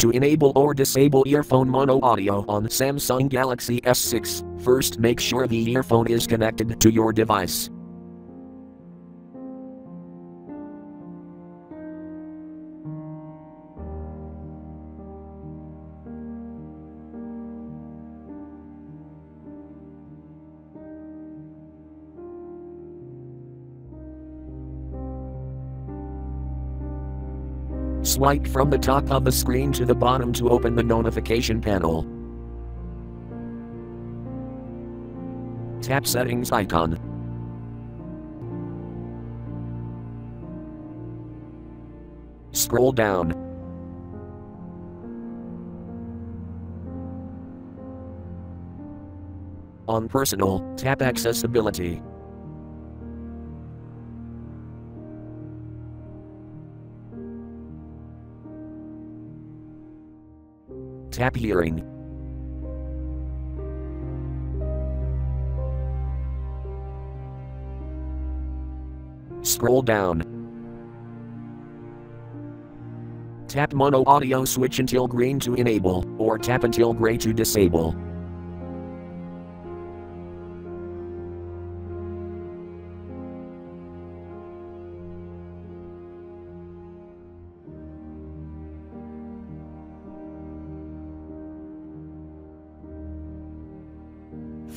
To enable or disable earphone mono audio on Samsung Galaxy S6, first make sure the earphone is connected to your device. Swipe from the top of the screen to the bottom to open the notification panel. Tap Settings icon. Scroll down. On Personal, tap Accessibility. Tap Hearing. Scroll down. Tap mono audio switch until green to enable, or tap until gray to disable.